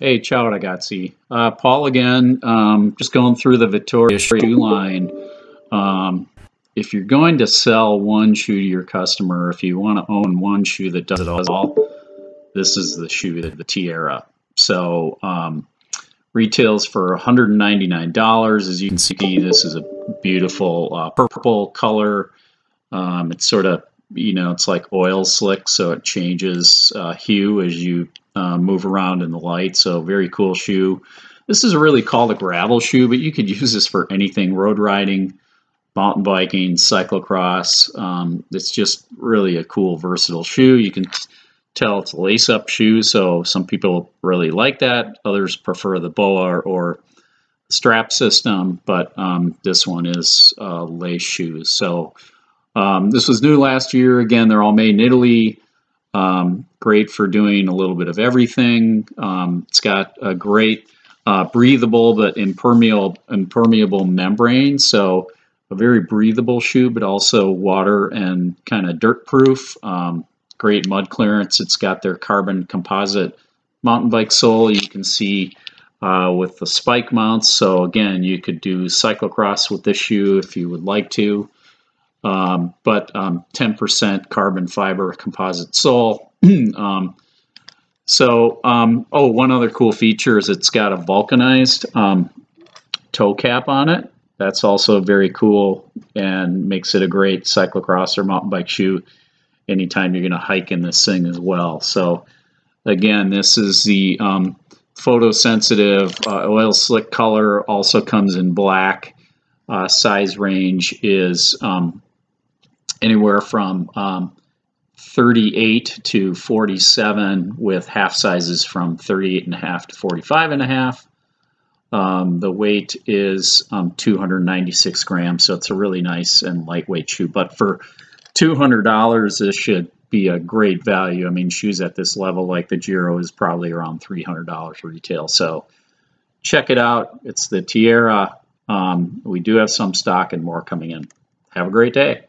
Hey, ciao ragazzi. Uh, Paul again, um, just going through the Vittoria shoe line. Um, if you're going to sell one shoe to your customer, if you want to own one shoe that does it all, this is the shoe, the, the Tierra. So um, retails for $199. As you can see, this is a beautiful uh, purple color. Um, it's sort of, you know, it's like oil slick, so it changes uh, hue as you uh, move around in the light. So very cool shoe. This is a really called a gravel shoe, but you could use this for anything, road riding, mountain biking, cyclocross. Um, it's just really a cool, versatile shoe. You can tell it's a lace-up shoe, so some people really like that. Others prefer the BOA or strap system, but um, this one is uh, lace shoes. So um, this was new last year. Again, they're all made in Italy. Um, great for doing a little bit of everything. Um, it's got a great uh, breathable but impermeable impermeable membrane, so a very breathable shoe, but also water and kind of dirt proof. Um, great mud clearance. It's got their carbon composite mountain bike sole. You can see uh, with the spike mounts. So again, you could do cyclocross with this shoe if you would like to um, but 10% um, carbon fiber composite sole. um, so, um, oh, one other cool feature is it's got a vulcanized um, toe cap on it. That's also very cool and makes it a great cyclocross or mountain bike shoe anytime you're going to hike in this thing as well. So, again, this is the um, photosensitive uh, oil slick color, also comes in black. Uh, size range is um, anywhere from um, 38 to 47 with half sizes from 38 and a half to 45 and a half. Um, the weight is um, 296 grams, so it's a really nice and lightweight shoe. But for $200, this should be a great value. I mean, shoes at this level, like the Giro, is probably around $300 retail. So check it out. It's the Tierra. Um, we do have some stock and more coming in. Have a great day.